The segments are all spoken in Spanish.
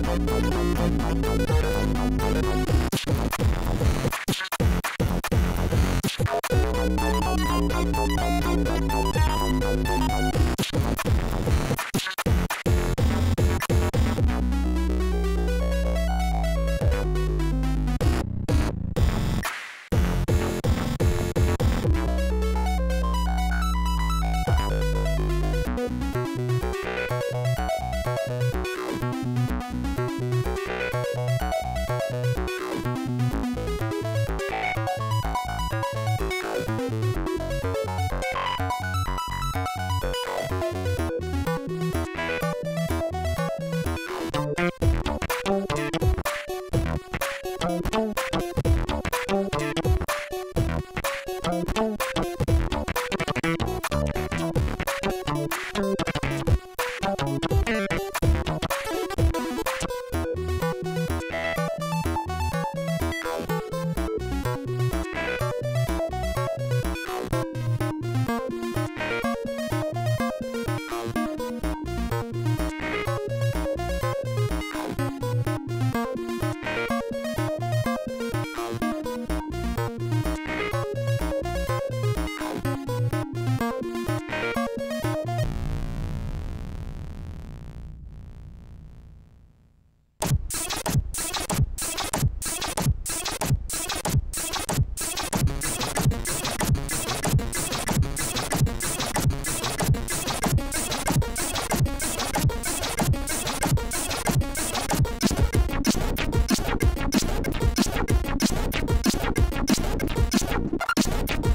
Thank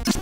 just